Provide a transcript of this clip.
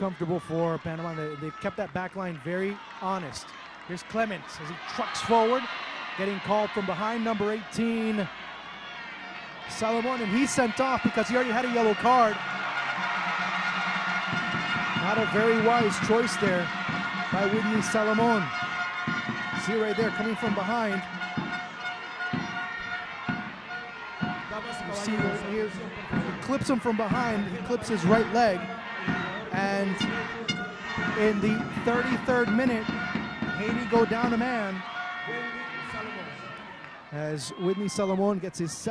comfortable for Panama. They, they've kept that back line very honest. Here's Clements as he trucks forward, getting called from behind number 18, Salomon, and he's sent off because he already had a yellow card. Not a very wise choice there by Widny Salomon. See right there, coming from behind. You see here, he clips him from behind. He clips his right leg. And in the 33rd minute, Haiti go down a man as Widny Salomon gets his second.